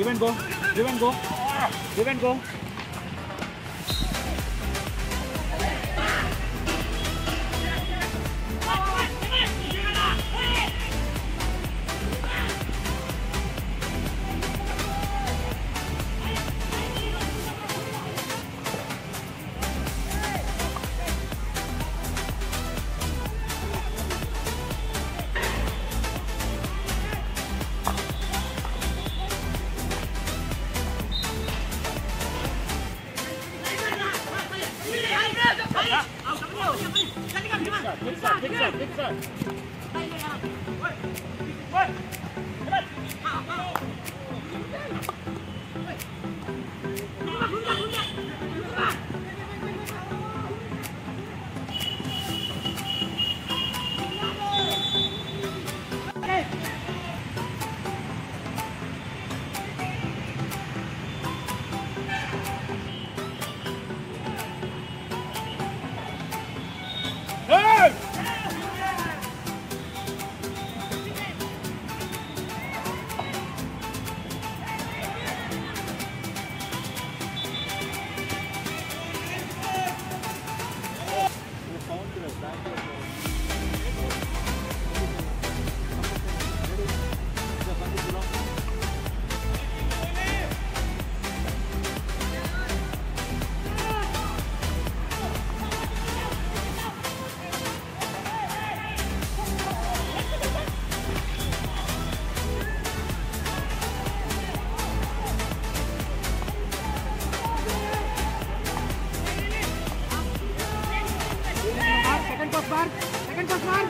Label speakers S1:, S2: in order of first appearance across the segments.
S1: Give and go. Give and go. Give and go. 踏んだ踏んだ pass bar. Second pass bar.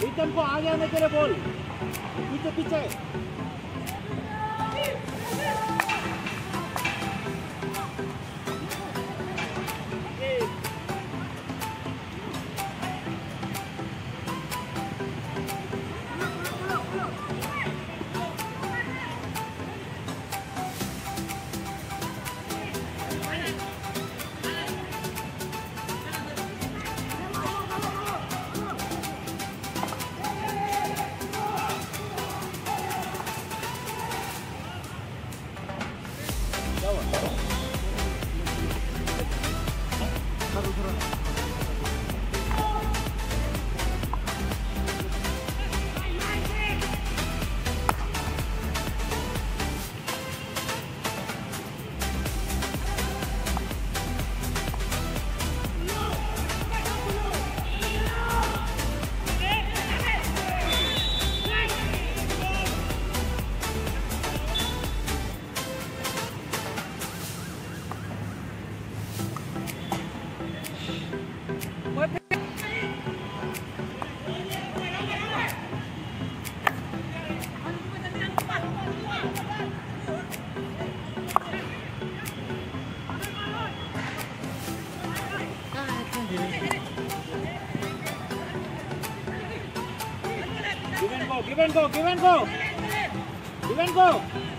S1: Ritam को आगे आने के लिए बोल पीछे पीछे Give and go, give and go, give and go. Give and go.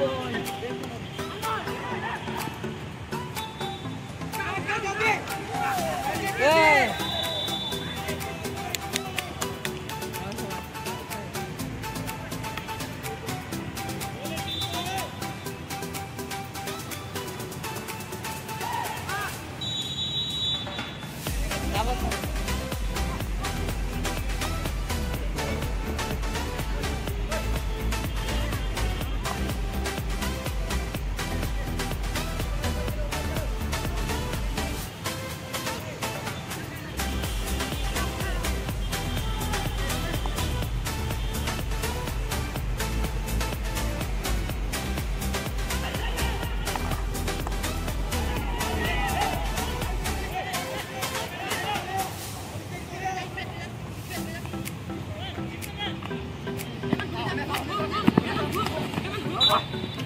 S1: boy.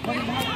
S1: lá.